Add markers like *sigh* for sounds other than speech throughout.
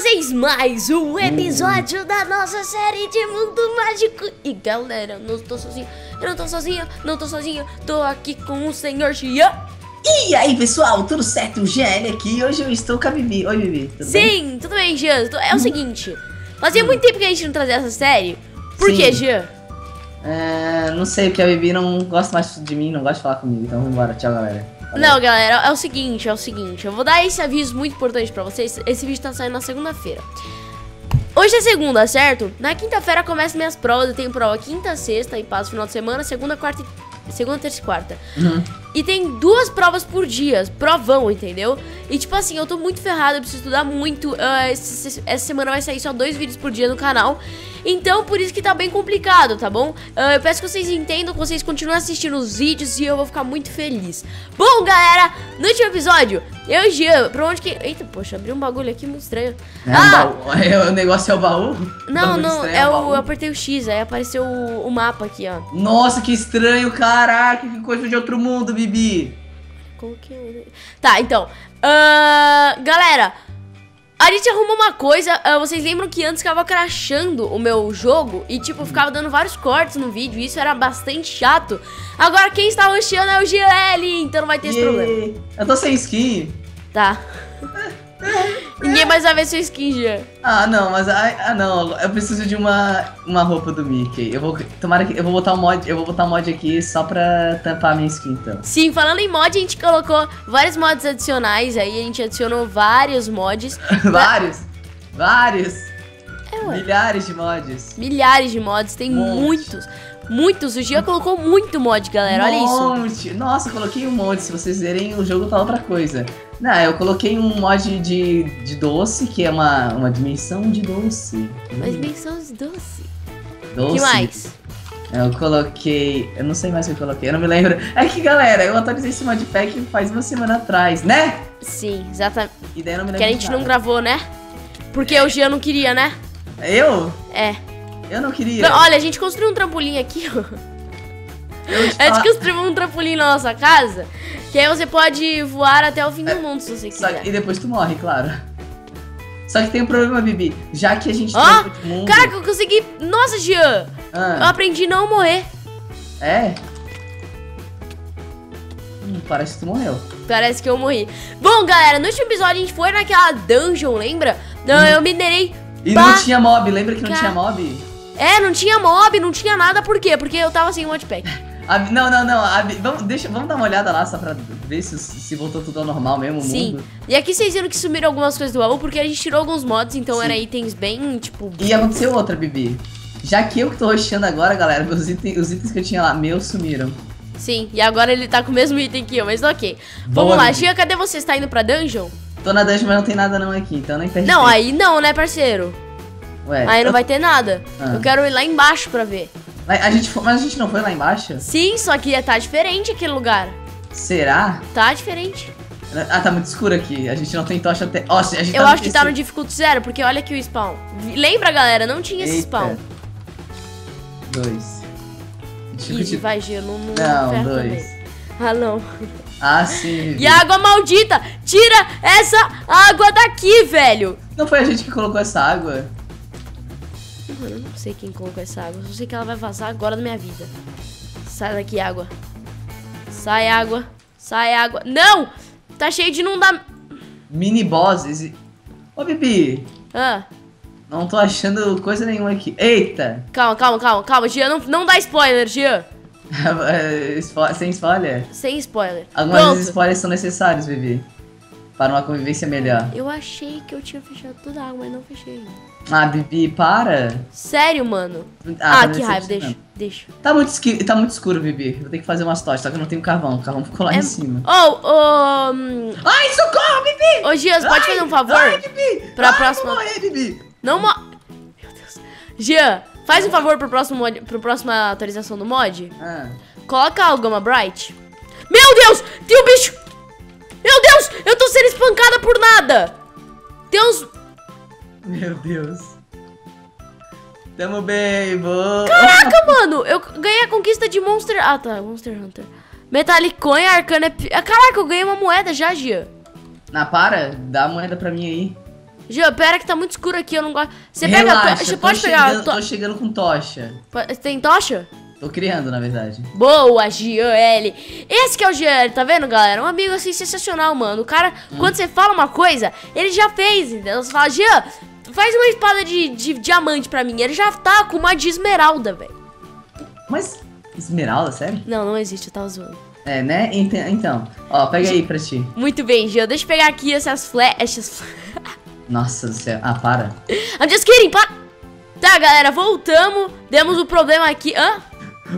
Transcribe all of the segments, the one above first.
vocês mais um episódio da nossa série de Mundo Mágico. E galera, eu não tô sozinho, eu não tô sozinho, não tô sozinho, tô aqui com o Senhor Gian. E aí, pessoal, tudo certo? O GL aqui. Hoje eu estou com a Bibi. Oi, Bibi. Tudo bem? Sim, tudo bem, Gian. É o seguinte, fazia muito tempo que a gente não trazia essa série. Por Sim. que, Gian? É, não sei, porque a Bibi não gosta mais de mim, não gosta de falar comigo. Então vamos embora. Tchau, galera. Não, galera, é o seguinte, é o seguinte. Eu vou dar esse aviso muito importante pra vocês. Esse vídeo tá saindo na segunda-feira. Hoje é segunda, certo? Na quinta-feira começam minhas provas. Eu tenho prova quinta, sexta e passo final de semana, segunda, quarta e... Segunda, terça e quarta. Uhum. E tem duas provas por dia, provão, entendeu? E tipo assim, eu tô muito ferrado, eu preciso estudar muito. ah, esse- essa semana vai sair só dois vídeos por dia no canal. Então, por isso que tá bem complicado, tá bom? Ah, eu peço que vocês entendam, que vocês continuem assistindo os vídeos e eu vou ficar muito feliz. Bom, galera, no último episódio, eu e o Jean, pra onde que. Eita, poxa, abriu um bagulho aqui muito estranho. É, ah! o, baú- é, o negócio é o baú? Não, Bagulho não, estranho, é o. baú? Eu apertei o X, aí apareceu o, o mapa aqui, ó. Nossa, que estranho, caraca. Que coisa de outro mundo, Bibi. Coloquei o- Tá, então. ah, galera, a gente arrumou uma coisa. ah, vocês lembram que antes ficava crashando o meu jogo e, tipo, ficava dando vários cortes no vídeo. E isso era bastante chato. Agora quem está roxeando é o GL, então não vai ter esse problema. Eu tô sem skin. Tá. *laughs* *laughs* Ninguém mais vai ver seu skin, Jean. Ah, não, mas ah, não, eu preciso de uma, uma roupa do Mickey. Eu vou tomara que eu vou botar um mod, eu vou botar um mod aqui só pra tampar a minha skin então. Sim, falando em mod, a gente colocou vários mods adicionais aí. A gente adicionou vários mods. *laughs* vários. Vários. É. Milhares de mods. Milhares de mods, tem Monte. muitos. Muitos. O Jean colocou muito mod, galera. Olha isso. monte. Nossa, eu coloquei um monte. Se vocês verem, o jogo tá outra coisa. Não, eu coloquei um mod de, de doce, que é uma, uma dimensão de doce. Mas menções doce. doce. que mais? Eu coloquei. Eu não sei mais o que eu coloquei, eu não me lembro. É que, galera, eu atualizei esse modpack faz uma semana atrás, né? Sim, exatamente. E daí eu não me lembro. Que a de gente não gravou, né? Porque o Jean não queria, né? Eu? É. Eu não queria. Não, olha, a gente construiu um trampolim aqui, ó. eu A gente fala- construiu um trampolim na nossa casa. Que aí você pode voar até o fim do mundo, se você quiser. que- e depois tu morre, claro. Só que tem um problema, Bibi. Já que a gente Ó, tem mundo. Caraca, eu consegui. Nossa, Jean! Eu Ah, aprendi a não morrer. é? Hum, parece que tu morreu. Parece que eu morri. Bom, galera, no último episódio a gente foi naquela dungeon, lembra? Não, Hum. eu minerei. E Bah. não tinha mob, lembra que não tinha mob? É, não tinha mob, não tinha nada. Por quê? Porque eu tava sem modpack. A Bi- não, não, não. a vamos, deixa, vamos dar uma olhada lá só pra ver se, se voltou tudo ao normal mesmo, Sim. mundo. E aqui vocês viram que sumiram algumas coisas do baú, porque a gente tirou alguns mods, então Sim. eram itens bem, tipo... E aconteceu outra, Bibi. Já que eu que tô roxando agora, galera, meus itens, os itens que eu tinha lá, meus sumiram. Sim, e agora ele tá com o mesmo item que eu, mas ok. Boa, Vamos lá. Gia, cadê você? Você tá indo pra dungeon? Tô na dungeon, mas não tem nada não aqui, então não entendi. Não, aí não, né, parceiro? Ué, Aí não vai ter nada. Ah. Eu quero ir lá embaixo pra ver. Mas a, gente, fo- mas a gente não foi lá embaixo? Sim, só que tá diferente aquele lugar. Será? Tá diferente. Ah, tá muito escuro aqui. A gente não tem tocha até. Ó, a gente Eu tá acho que tá no difficulty zero, porque olha aqui o spawn. Lembra, galera? Não tinha esse Eita. spawn. Dois. Te- vai, Gia, não, não dois. também. Ah, não. Ah, sim. E a água maldita! Tira essa água daqui, velho! Não foi a gente que colocou essa água? Mano, eu não sei quem colocou essa água. Só sei que ela vai vazar agora da minha vida. Sai daqui, água. Sai, água. Sai, água. Não! Tá cheio de não dar... Mini bosses. e- Ô, Bibi. Ah, Não tô achando coisa nenhuma aqui. Eita! calma, calma, calma, calma. Gia, não, não dá spoiler, Gia. *laughs* É, Sem spoiler? Sem spoiler. Algumas Pronto. spoilers são necessários, Bibi. Para uma convivência melhor. Eu achei que eu tinha fechado toda a água, mas não fechei ainda. Ah, Bibi, para. Sério, mano? Ah, Ah, tá que raiva, deixa, deixa. Tá muito, esqui... tá muito escuro, Bibi. Vou ter que fazer umas tochas, só que eu não tenho carvão. O carvão ficou lá É- em cima. Oh, oh, hum, Ai, socorro, Bibi! ô Gia, você pode fazer um favor? Ai, Bibi! Pra Ai, próxima- Vou morrer, Bibi! Não mo... Meu Deus. Jean, faz um favor pro próximo mod, pro próxima atualização do mod. Ah. Coloca o Gama Bright. Meu Deus! Tem um bicho! Meu Deus! Eu tô sendo espancada por nada! Tem uns... *laughs* Meu Deus. Tamo bem, boa. Caraca, mano! Eu ganhei a conquista de Monster... Ah, tá. Monster Hunter. Metallic Coin, Arcana... Ep- Ah, Caraca, eu ganhei uma moeda já, Gia. Na para, dá a moeda pra mim aí. Jean, pera que tá muito escuro aqui, eu não gosto. Você pega. Relaxa, Você pode pegar. chegando, a to- Tô chegando com tocha. Tem tocha? Tô criando, na verdade. Boa, GL. Esse que é o GL, tá vendo, galera? Um amigo assim sensacional, mano. O cara, quando você fala uma coisa, ele já fez, entendeu? Você fala, Jean, faz uma espada de, de diamante pra mim. Ele já tá com uma de esmeralda, velho. Mas, esmeralda, sério? Não, não existe, eu tava zoando. É, né? Ente- Então, ó, pega aí pra ti. Muito bem, Jean. Deixa eu pegar aqui essas flechas. *laughs* Nossa do céu. Ah, para. I'm just kidding, pa... Tá, galera, voltamos. Demos o problema aqui. Hã?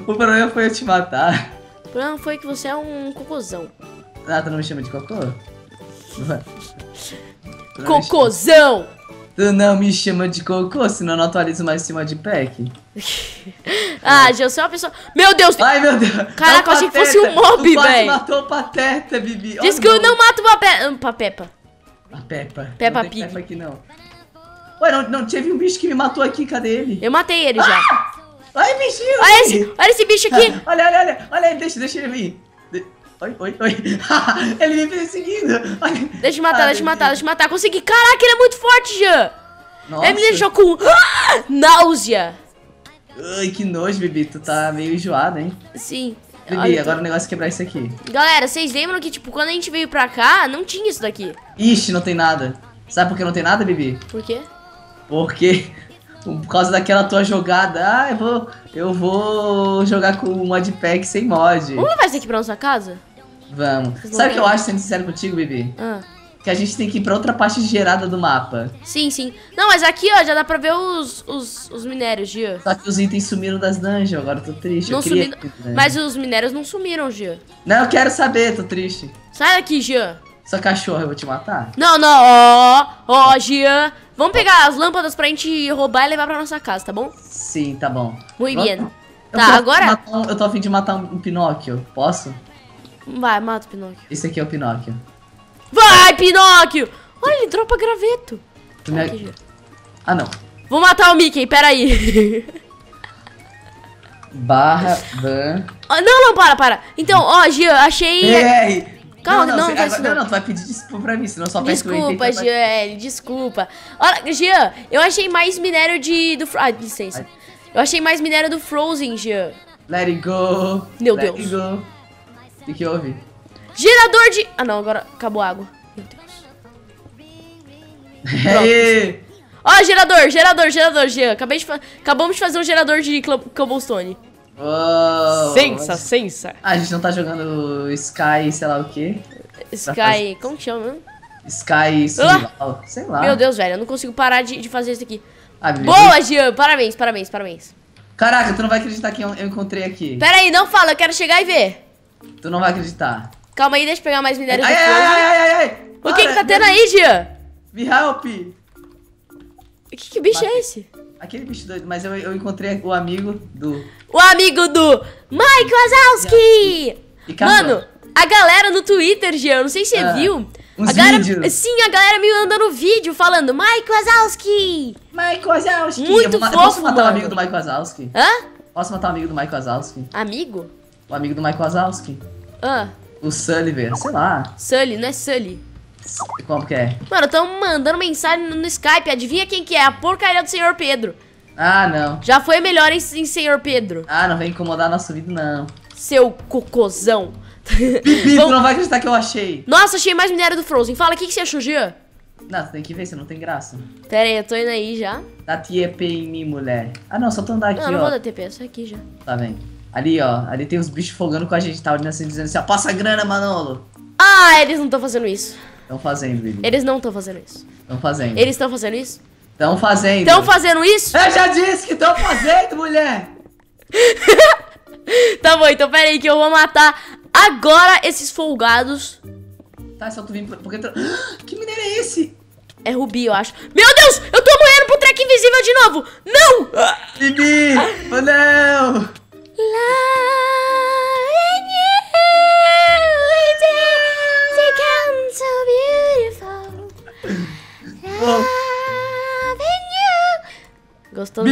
O problema foi eu te matar. O problema foi que você é um cocôzão. Ah, tu não me chama de cocô? *laughs* Cocôzão! Tu não me chama de cocô, senão eu não atualizo mais cima de pack. *laughs* Ah, Jean, você é uma pessoa... Meu Deus! Ai, meu Deus. Caraca, É eu achei que fosse um mob, véi. matou o Pateta, Bibi. Diz Oh, que eu não mato uma pe... pra Peppa. A Peppa. Peppa não Pig. Peppa aqui, não. Ué, não, não teve um bicho que me matou aqui, cadê ele? Eu matei ele já. Ai, bichinho! Olha esse, olha esse bicho aqui. *laughs* Olha, olha, olha, olha, ele, deixa, deixa ele vir. Oi, oi, oi. *laughs* ele me perseguindo. Deixa eu matar, Ai, deixa eu matar, deixa eu matar. Consegui. Caraca, ele é muito forte, Jean. Nossa. Ele me deixou com ah, náusea. Ai, que nojo, Bibi. Tu tá meio enjoado, hein? Sim. Bibi, Olha, agora o negócio é quebrar isso aqui. Galera, vocês lembram que, tipo, quando a gente veio pra cá, não tinha isso daqui. Ixi, não tem nada. Sabe por que não tem nada, Bibi? Por quê? Porque *laughs* por causa daquela tua jogada, ah, eu vou, eu vou jogar com o modpack sem mod. Vamos levar isso aqui pra nossa casa? Vamos. Sabe o que eu acho, sendo sincero contigo, Bibi? Ah. Que a gente tem que ir pra outra parte gerada do mapa. Sim, sim. Não, mas aqui, ó, já dá pra ver os, os, os minérios, Jean. Só que os itens sumiram das dungeons, agora eu tô triste. Não eu queria sumiram. né? Mas os minérios não sumiram, Jean. Não, eu quero saber, tô triste. Sai daqui, Jean. Sua cachorra, eu vou te matar? Não, não, ó, ó, Jean. Vamos pegar as lâmpadas pra gente roubar e levar pra nossa casa, tá bom? Sim, tá bom. Muito bem. Tá, agora- um- eu tô a fim de matar um, um Pinóquio. Posso? Vai, mata o Pinóquio. Esse aqui é o Pinóquio. Vai, Pinóquio! Olha, ele dropa graveto. Me- Aqui. Ah, não. Vou matar o Mickey, peraí. *laughs* Barra, ban. Ó, não, não, para, para. Então, ó, Jean, achei... Ei! Calma, não, você- não faz agora- isso não. não, tu vai pedir desculpa pra mim, senão só eu Desculpa, inventei, Jean, desculpa. Olha, Jean, eu achei mais minério de... Do, ah, licença. Eu achei mais minério do Frozen, Jean. Let it go. Meu let Deus. It go. O que, que houve? Gerador de... Ah, não, agora acabou a água. Meu Deus. *laughs* Aê! Ó, gerador, gerador, gerador, Jean. Acabei de fa... Acabamos de fazer um gerador de cobblestone. Uou. sensa. Ah, a gente não tá jogando Sky, sei lá o que. Sky, como que chama? Sky Survival. Sei lá. Meu Deus, velho, eu não consigo parar de, de fazer isso aqui. Ah, Boa, Jean, parabéns, parabéns, parabéns. Caraca, tu não vai acreditar que eu, eu encontrei aqui. Pera aí, não fala, eu quero chegar e ver. Tu não vai acreditar. Calma aí, deixa eu pegar mais minério Ai, do ai, fogo. ai, ai, ai, ai. O que que tá tendo aí, Jean? Me help. Que, que bicho é esse? Aquele bicho doido, mas eu, eu encontrei o amigo do... O amigo do Mike Wazowski! Mano, a galera no Twitter, Jean, eu não sei se você Ah, viu. uns a galera, vídeos. Sim, a galera me mandando vídeo falando Mike Wazowski! Mike Wazowski. Muito eu fofo, Posso matar o amigo do Mike Wazowski? Hã? Posso matar o amigo do Mike Wazowski? Amigo? O amigo do Mike Wazowski? Ah, O Sullivan, sei lá. Sully, não é Sully. Como que é? Mano, tão mandando mensagem no, Skype, adivinha quem que é? A porcaria do Senhor Pedro. Ah, não. Já foi melhor em, em Senhor Pedro. Ah, não vem incomodar nosso vídeo, não. Seu cocôzão. Tu Vamos- não vai acreditar que eu achei. Nossa, achei mais minério do Frozen. Fala, o que, que você achou, Jean? Não, tu tem que ver, você não tem graça. Pera aí, eu tô indo aí já. Dá TP em mim, mulher. Ah, não, só tu andar aqui, Não, não ó. vou dar TP, é só aqui já. Tá vendo? Ali, ó. Ali tem os bichos folgando com a gente. Tá olhando assim, dizendo assim, ó. Passa grana, Manolo. Ah, eles não estão fazendo isso. Estão fazendo, Bibi. Eles não estão fazendo isso. Estão fazendo. Eles estão fazendo isso? Estão fazendo. Estão fazendo isso? Eu já disse que estão fazendo, mulher. *laughs* Tá bom, então pera aí que eu vou matar agora esses folgados. Tá, só tu por- Porque tu... *gasps* Que minério é esse? É rubi, eu acho. Meu Deus, eu tô morrendo pro treco invisível de novo. Não! Bibi! *laughs* Oh, não!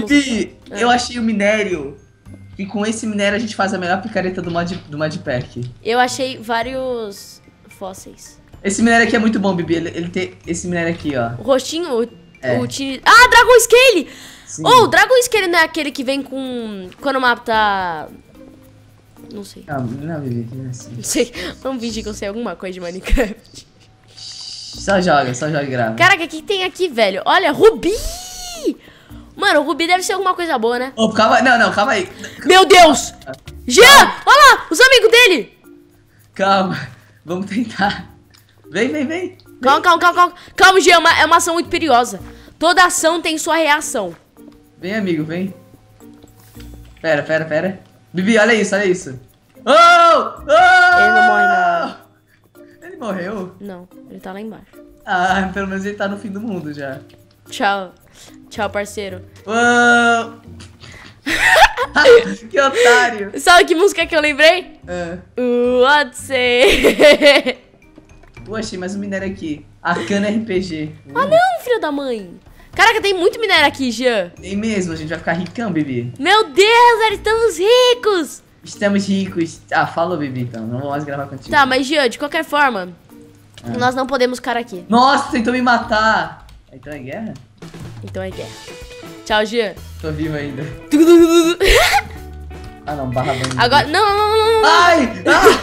Bibi, É. eu achei o minério. E com esse minério a gente faz a melhor picareta do, mod, do modpack. Eu achei vários fósseis. Esse minério aqui é muito bom, Bibi. Ele, ele tem esse minério aqui, ó. O rostinho, o, É. o tini- Ah, Dragon Scale! Sim. Ô, o Dragon Scale não é aquele que vem com... Quando o mapa tá... Não sei. Não, não, Bibi, não é assim. Não sei. Vamos fingir que eu sei alguma coisa de Minecraft. Só joga, só joga e grava. Caraca, o que tem aqui, velho? Olha, Rubi! Mano, o Rubi deve ser alguma coisa boa, né? Ô, calma, não, não, calma aí. Meu Deus! Jean! Olha lá, os amigos dele! Calma. Vamos tentar. Vem, vem, vem. Calma, calma, calma, calma. Calma, Jean, é uma, é uma ação muito perigosa. Toda ação tem sua reação. Vem, amigo, vem. Pera, pera, pera. Bibi, olha isso, olha isso. Oh! oh! Ele não morre, não. Ele morreu? Não, ele tá lá embaixo. Ah, pelo menos ele tá no fim do mundo já. Tchau. Tchau, parceiro. Uou! *laughs* que otário! Sabe que música que eu lembrei? Ah. Uh, What say? Oxi, mais um minério aqui. Arcana RPG. ah, não, filho da mãe. Caraca, tem muito minério aqui, Jean. Nem mesmo, a gente vai ficar ricão, Bibi. Meu Deus, velho, estamos ricos. Estamos ricos. Ah, falou, Bibi, então. Não vou mais gravar contigo. Tá, mas Jean, de qualquer forma, Ah. nós não podemos ficar aqui. Nossa, tentou me matar. Então é guerra? Então é guerra. Tchau, Jean. Tô vivo ainda. Ah, não, barra. Agora, não, não, não, não. Ai! Ah!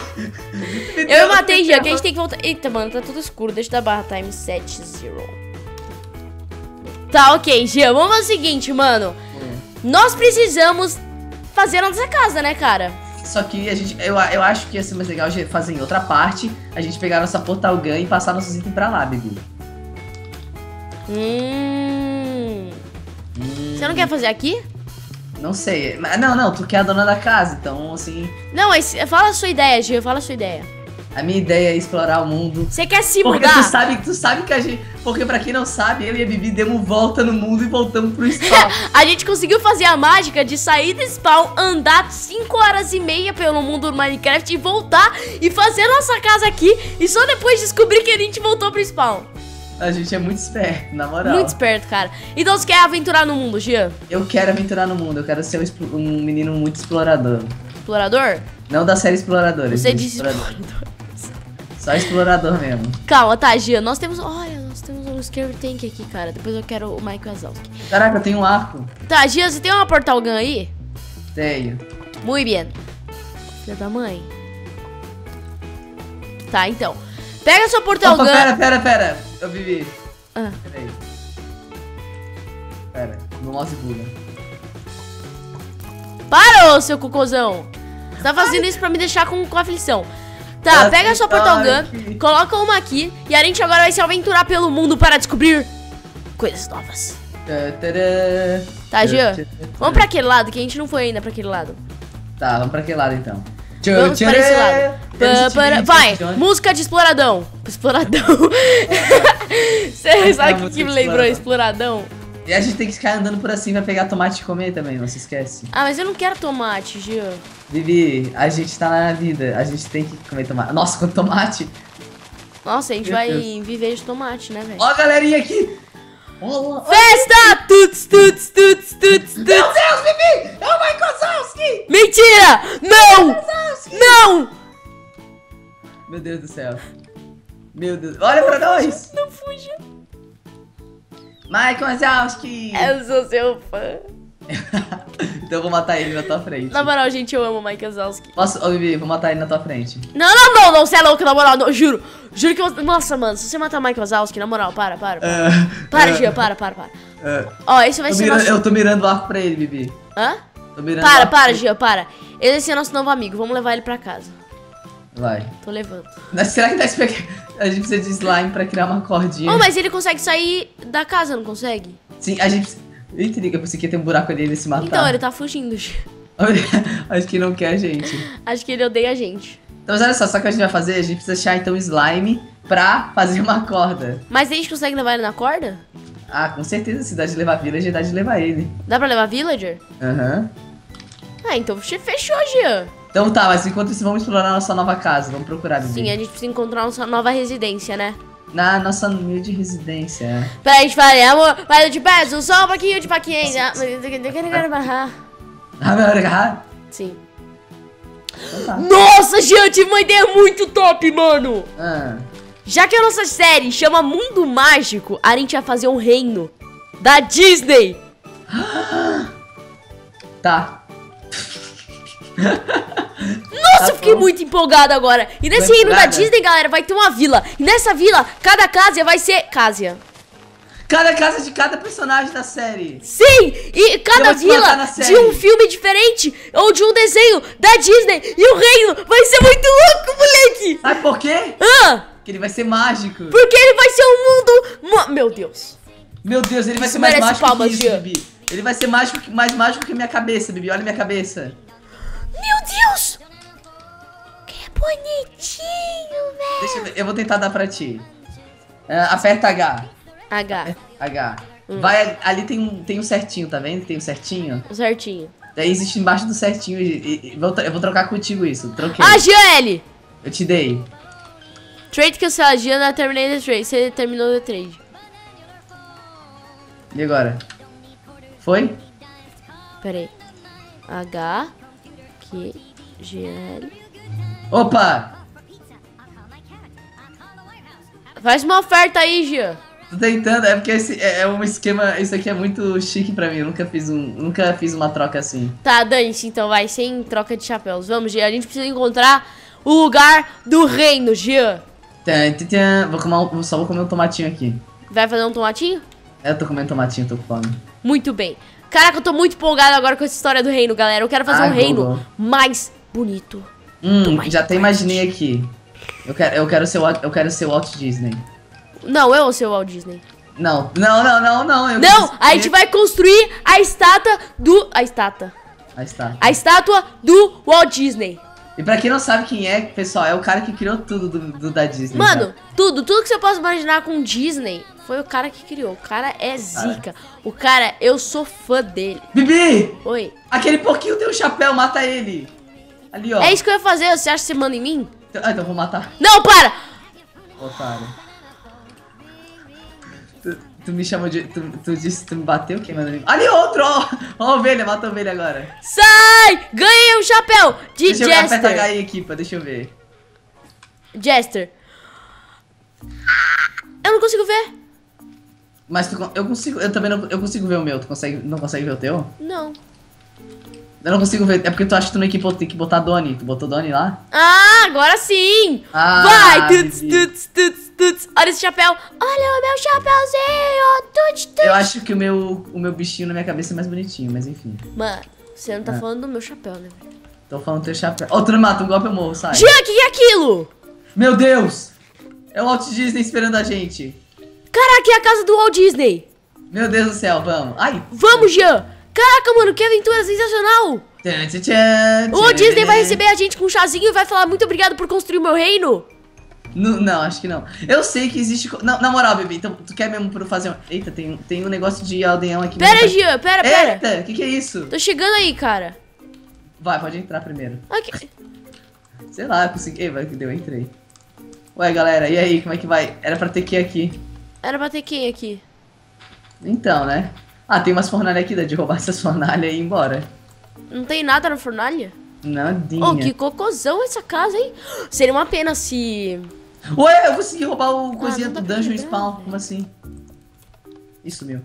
*laughs* Eu matei, Jean, que a gente tem que voltar. Eita, mano, tá tudo escuro. Deixa eu dar barra time 70. Tá, ok, Jean. Vamos fazer o seguinte, mano. Nós precisamos fazer a nossa casa, né, cara? Só que a gente, eu, eu acho que ia ser mais legal fazer em outra parte, a gente pegar nossa portal gun e passar nossos itens pra lá, Bibi. Hum. Você não quer fazer aqui? Não sei. Não, não, tu que é a dona da casa, então assim, Não, mas fala a sua ideia, Jean. Fala a sua ideia. a minha ideia é explorar o mundo. Você quer se Porque tu mudar? sabe, tu sabe que a gente. Porque pra quem não sabe, eu e a Bibi demos volta no mundo e voltamos pro spawn. *laughs* A gente conseguiu fazer a mágica de sair do spawn, andar 5 horas e meia pelo mundo do Minecraft e voltar e fazer nossa casa aqui e só depois descobrir que a gente voltou pro spawn. A gente é muito esperto, na moral. Muito esperto, cara. Então você quer aventurar no mundo, Jean? Eu quero aventurar no mundo, eu quero ser um, um menino muito explorador. Explorador? Não da série Exploradores. Você disse explorador. Só explorador mesmo. Calma, tá, Jean. Nós temos. Olha, nós temos um Scary Tank aqui, cara. Depois eu quero o Michael Wazowski. Caraca, eu tenho um arco. Tá, Jean, você tem uma portal gun aí? Tenho. Muito bem. Filha da mãe. Tá, então. Pega sua portal Opa, gun. pera, pera, pera. Eu vivi. Ah. Pera aí. Pera, meu mouse buga. Para, ô seu cocôzão! Você tá fazendo isso pra me deixar com, com aflição. Tá, pega a sua portal gun, aqui. coloca uma aqui e a gente agora vai se aventurar pelo mundo para descobrir coisas novas. Tadã. Tá, Jean? Vamos pra aquele lado, que a gente não foi ainda pra aquele lado. Tá, vamos pra aquele lado então. Vamos para esse lado. Pa- para- Vai, música de exploradão. Exploradão. *laughs* Você sabe o que, me lembrou exploradão. E a gente tem que ficar andando por assim, vai pegar tomate e comer também, não se esquece. Ah, mas eu não quero tomate, Jean. Vivi, a gente tá na vida, a gente tem que comer tomate. Nossa, com tomate. Nossa, a gente Meu vai Deus. viver de tomate, né, velho? Ó a galerinha aqui. Ó. Festa! Tuts, tuts, tuts, tuts, tuts. Meu Deus, Vivi! É o Michael Wazowski! Mentira! Não! Não! Meu Deus do céu. Meu Deus. Olha pra nós! Não fuja. Michael Wazowski! Eu sou seu fã. *laughs* então eu vou matar ele na tua frente. Na moral, gente, eu amo o Mike Wazowski. Posso, ô Vivi, vou matar ele na tua frente. Não, não, não, não, você é louco, na moral, não, juro. Juro que eu... Nossa, mano, se você matar o Mike Wazowski, na moral, para, para. Para, para Gia, para, para, para. Ó, esse vai ser mirando- nosso... Eu tô mirando o arco pra ele, Bibi. Hã? Tô mirando Para, arco para, pra. Gia, para. Ele vai ser nosso novo amigo, vamos levar ele pra casa. Vai. Tô levando. Mas será que nós pega- a gente precisa de slime pra criar uma cordinha? Oh, mas ele consegue sair da casa, não consegue? Sim, a gente. Eita, eu pensei que ia ter um buraco ali e ele se matar. Então, ele tá fugindo. *laughs* Acho que não quer a gente. Acho que ele odeia a gente. Então, mas olha só, só que a gente vai fazer, a gente precisa achar então slime pra fazer uma corda. Mas a gente consegue levar ele na corda? Ah, com certeza, se dá de levar village, dá de levar ele. Dá pra levar villager? Aham. Ah, então fe- fechou, Jean. Então tá, mas enquanto isso, vamos explorar a nossa nova casa. Vamos procurar, Bibi. Sim, a gente precisa encontrar nossa nova residência, né? Na nossa humilde residência. Pra gente fazer, amor, mas eu te peço só um pouquinho de paciência. Ah, Deus. Sim. Então tá. Nossa, Jean, tive uma ideia muito top, mano. Ah, Já que a nossa série chama Mundo Mágico, a gente vai fazer um reino da Disney. *gasps* Tá. *laughs* Nossa, Tá eu fiquei muito empolgada agora. E nesse reino da. Disney, galera, vai ter uma vila. E nessa vila, cada casa vai ser Casia. Cada casa de cada personagem da série. Sim! E cada vila de um filme diferente ou de um desenho da Disney. E o reino vai ser muito louco, moleque! Sabe por quê? Ah! Que ele vai ser mágico. Porque ele vai ser um mundo. Meu Deus. Meu Deus, ele vai ser mais mágico palmas, que isso. Bibi. Ele vai ser mágico, mais mágico que minha cabeça, Bibi. Olha minha cabeça. Meu Deus! Que bonitinho, velho. Deixa eu ver. Eu vou tentar dar pra ti. É, aperta H. H, H. Hum. Vai, ali tem um, tem um certinho, tá vendo? Tem um certinho. certinho. Daí existe embaixo do certinho e, e- vou eu vou trocar contigo isso. Troquei. Ah, GL! Eu te dei. Trade cancela, Giana terminei the trade. Você terminou o trade. E agora? Foi? Pera aí. H, Q, G, L. Opa! Faz uma oferta aí, Gian. Tô tentando, é porque esse é, é um esquema. Isso aqui é muito chique pra mim. Eu nunca fiz, um, nunca fiz uma troca assim. Tá, dane-se então, vai, sem troca de chapéus. Vamos, Gian, a gente precisa encontrar o lugar do reino. Tan, tan, tan. Vou comer um- só vou comer um tomatinho aqui. Vai fazer um tomatinho? É, eu tô comendo tomatinho, tô com fome. Muito bem. Caraca, eu tô muito empolgado agora com essa história do reino, galera. Eu quero fazer Ah, um reino mais bonito. Hum, já até imaginei aqui. Eu quero, eu quero ser o Walt- eu quero ser o Walt Disney. Não, eu ou seu Walt Disney? Não, não, não, não, não. Não, a gente ser- vai construir a estátua do. A estátua. Aí está. A estátua do Walt Disney. E pra quem não sabe quem é, pessoal, é o cara que criou tudo do, do- da Disney. Mano, tudo, tudo que você possa imaginar com Disney foi o cara que criou. O cara é zica. O cara, eu sou fã dele. Bibi! Oi. Aquele porquinho tem um chapéu, mata ele. Ali, ó. É isso que eu ia fazer. Você acha que você manda em mim? Ah, então eu vou matar. Não, para! Otário. Tu, tu me chamou de. Tu, tu disse tu me bateu? Quem mandou em mim? Ali outro, ó! Ó a ovelha, mata a ovelha agora. Sai! Ganhei um chapéu de deixa eu ver, aperta H Jester. aí, equipa, deixa eu ver. Jester. Eu não consigo ver. Mas tu, eu consigo, eu também não, eu consigo ver o meu, tu consegue, não consegue ver o teu? Não. Eu não consigo ver, é porque tu acha que tu não equipou, tem que botar Doni, tu botou Doni lá? Ah, agora sim! Ah, Vai! Tuts, tuts, tuts, tuts. Olha esse chapéu. Olha o meu chapéuzinho. Tuts, tuts. Eu acho que o meu, o meu bichinho na minha cabeça é mais bonitinho, mas enfim. Mano, você não tá Ah. falando do meu chapéu, né? Tô falando teu chapéu. Ó, tu não mata, um golpe eu morro, sai. Jean, o que que é aquilo? Meu Deus! É o Walt Disney esperando a gente. Caraca, é a casa do Walt Disney. Meu Deus do céu, vamos. Ai! Vamos, Jean. Caraca, mano, que aventura sensacional. Tchan, tchan, O. Disney vai receber a gente com um chazinho e vai falar muito obrigado por construir o meu reino. Não, não, acho que não. Eu sei que existe. Não, na moral, bebê, então tu quer mesmo fazer um. Eita, tem, um- tem um negócio de aldeão aqui. Pera, mesmo. Jean, pera, pera. Eita, o que, que é isso? Tô chegando aí, cara. Vai, pode entrar primeiro. Aqui. Sei lá, eu consegui. Ei, vai que deu, eu entrei. Ué, galera, e aí, como é que vai? Era pra ter que ir aqui. Era pra ter quem aqui? Então, né? Ah, tem umas fornalhas aqui, dá de roubar essas fornalhas e ir embora. Não tem nada na fornalha? Nadinha. Oh, que cocôzão essa casa, hein? Seria uma pena se... Ué, eu consegui roubar o coisinha não dá do Dungeon quebrar, Spawn. Como assim? Isso, meu.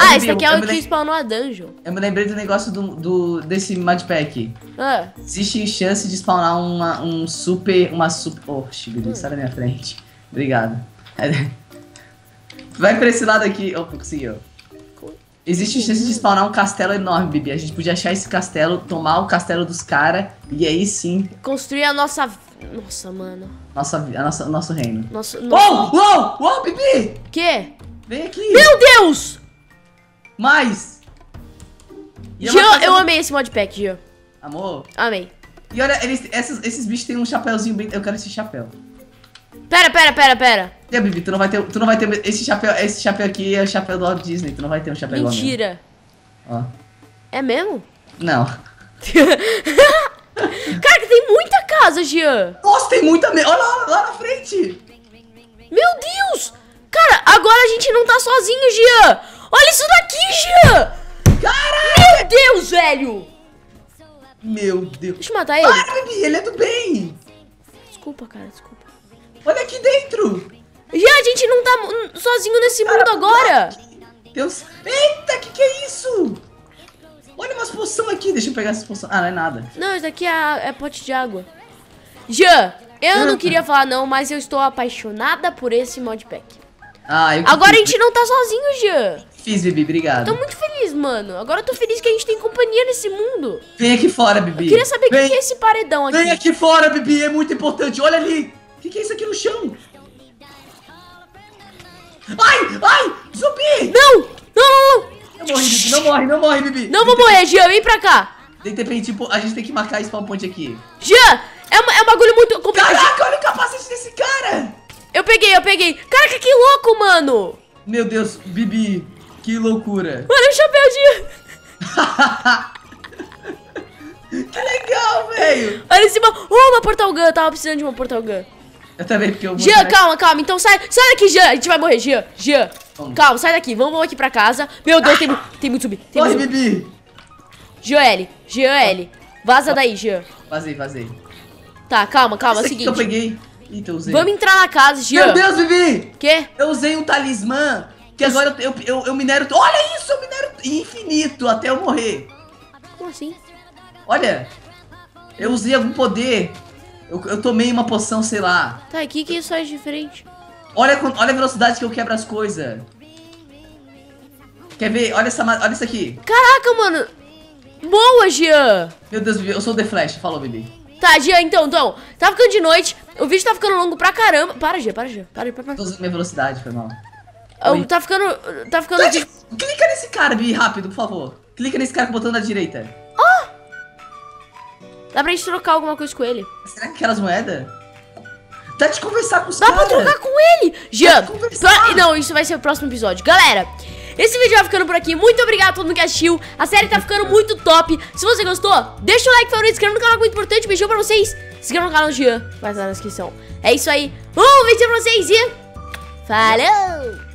Ah, esse daqui é o que spawnou a dungeon. Eu me lembrei do negócio do, do desse modpack. Ah, Existe chance de spawnar uma, um super. Uma super. Oh, Shibiri, sai da minha frente. Obrigado. *laughs* Vai pra esse lado aqui. Opa, conseguiu. Existe chance de spawnar um castelo enorme, Bibi. A gente podia achar esse castelo, tomar o castelo dos caras e aí sim, construir a nossa... Nossa, mano. nossa, a nossa, nosso reino. Nosso... Uou! Uou! Uou, Bibi! Quê? Vem aqui! Meu Deus! Mais! E é casa- eu amei esse modpack, Jean. Amor. Amei. E olha, eles, esses, esses bichos têm um chapéuzinho bem. Eu quero esse chapéu. Pera, pera, pera, pera. A Bibi, tu não vai ter. Tu não vai ter. Esse chapéu. Esse chapéu aqui é o chapéu do Walt Disney. Tu não vai ter um chapéu igual. Mentira. Ó. É mesmo? Não. *laughs* Cara, que tem muita casa, Jean. Nossa, tem muita. Me... Olha lá, lá na frente! Meu Deus! Cara, agora a gente não tá sozinho, Jean! Olha isso daqui, Jean! Caraca! Meu Deus, velho! Meu Deus. Deixa eu matar ele. Para, Bibi, ele é do bem! Desculpa, cara, desculpa. Olha aqui dentro! Já, a gente não tá sozinho nesse mundo agora. Deus. Eita, que que é isso? Olha umas poções aqui. Deixa eu pegar essas poções. Ah, não é nada. Não, isso daqui é, a- é pote de água. Jean, eu não queria falar não, mas eu estou apaixonada por esse modpack. Ah, eu Agora a fiz. gente não tá sozinho, Jean. Fiz, Bibi, obrigado. Tô muito feliz, mano. Agora eu tô feliz que a gente tem companhia nesse mundo. Vem aqui fora, Bibi. Queria saber o que é esse paredão aqui. Vem aqui fora, Bibi. É muito importante. Olha ali. O que, que é isso aqui no chão? Ai, ai, zumbi. Não! Não, não, não! Não morre, Bibi. Não morre, não morre, Bibi. Não vou morrer, Jean, vem pra cá. Tem que ter, tipo, a gente tem que marcar spawn point aqui. Jean, é, uma- é um bagulho muito complicado. Caraca, olha o capacete desse cara. Eu peguei, eu peguei. Caraca, que louco, mano. Meu Deus, Bibi. Que loucura. Olha o chapéu, Jean. *laughs* Que legal, velho. Olha em cima. Oh, uma portal gun. Eu tava precisando de uma portal gun. Eu também, porque eu vou... Jean, calma, calma. Então sai, sai daqui, Jean. A gente vai morrer, Jean. Jean. Vamos. Calma, sai daqui. Vamos, vamos aqui pra casa. Meu Deus, tem, mu- tem muito zumbi. Tem Corre, muito zumbi. Joel, Joel. Vaza daí, Jean. Vazei, vazei. Tá, calma, calma. É o aqui que eu seguinte. peguei. Eita, eu usei. Vamos entrar na casa, Jean. Meu Deus, Bibi. Quê? Eu usei um talismã. Que agora eu, eu, eu, eu minero... Olha isso, eu minero infinito até eu morrer. Como assim? Olha. Eu usei algum poder. Eu, eu tomei uma poção, sei lá. Tá, aqui que isso faz diferente. Olha, olha a velocidade que eu quebro as coisas. Quer ver? Olha essa, olha isso aqui. Caraca, mano. Boa, Jean. Meu Deus, eu sou o The Flash. Falou, Bibi. Tá, Jean, então, então. Tá ficando de noite. O vídeo tá ficando longo pra caramba. Para, Jean, para, Jean. Para, para, para. Tô usando minha velocidade, foi mal. Oh, tá ficando. Tá ficando. Clica, nesse cara, Bibi, rápido, por favor. Clica nesse cara com o botão da direita. Dá pra gente trocar alguma coisa com ele. Será que aquelas moedas? Dá de conversar com os Dá caras. pra trocar com ele! Jean, Dá pra não, isso vai ser o próximo episódio. Galera, esse vídeo vai ficando por aqui. Muito obrigado a todo mundo que assistiu. A série tá ficando muito top. Se você gostou, deixa o like favorito, se inscreva no canal, é muito importante. Beijão pra vocês. Se inscreva no canal do Jean, vai estar na descrição. É isso aí. Um beijo pra vocês e... Falou!